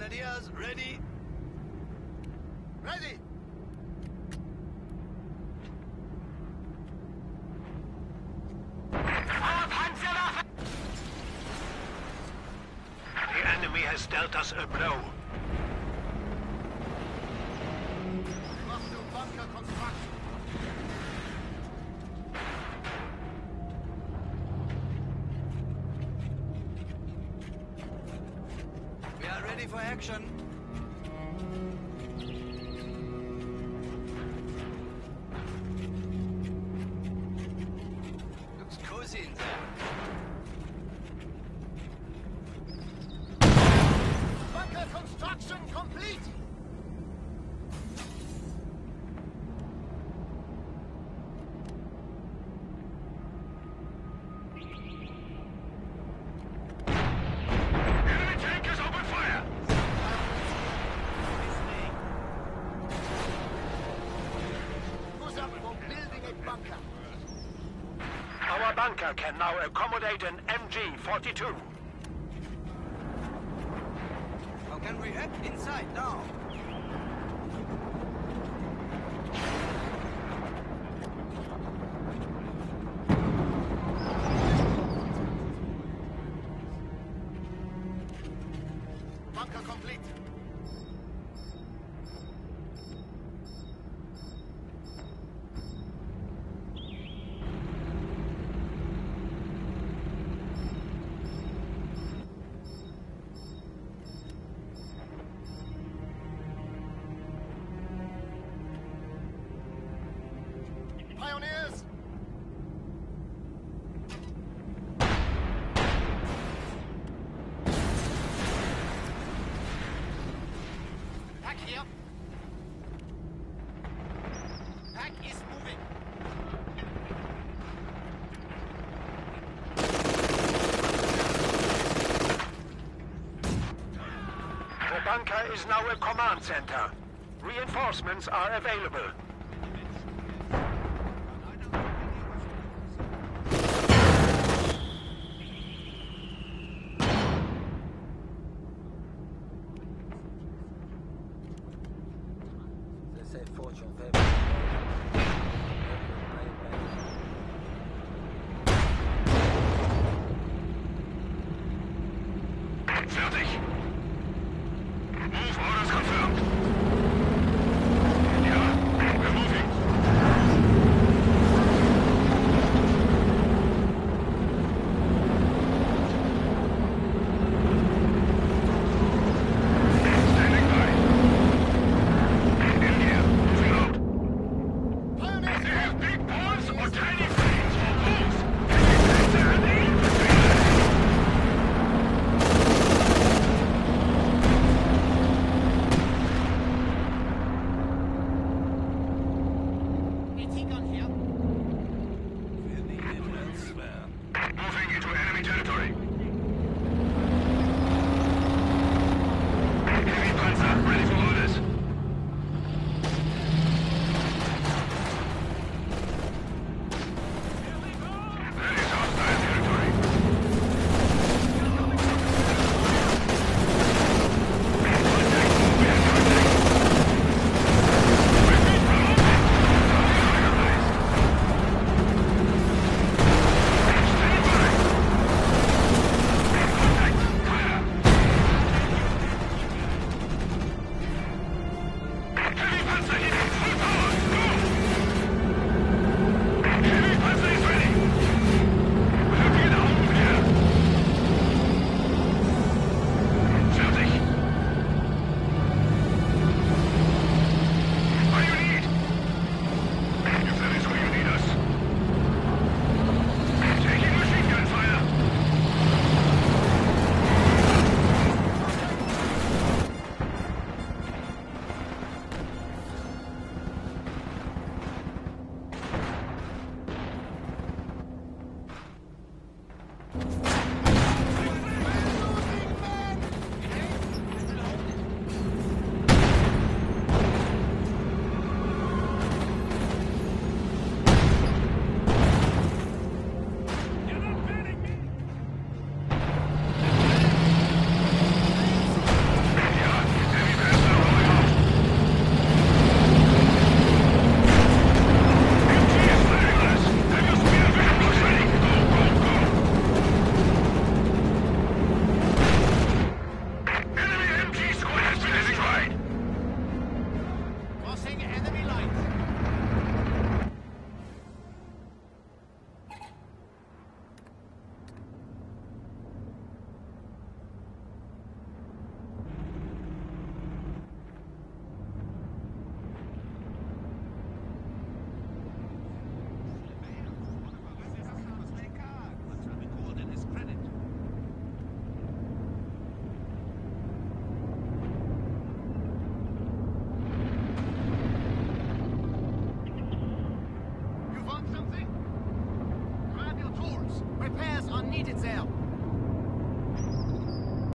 Ready? Ready! The enemy has dealt us a blow. Ready for action. Looks cozy in there. Bunker construction complete! Bunker can now accommodate an MG-42. How can we head inside now? The is now a command center. Reinforcements are available. They say fortune. Fertig. Panzer in its help.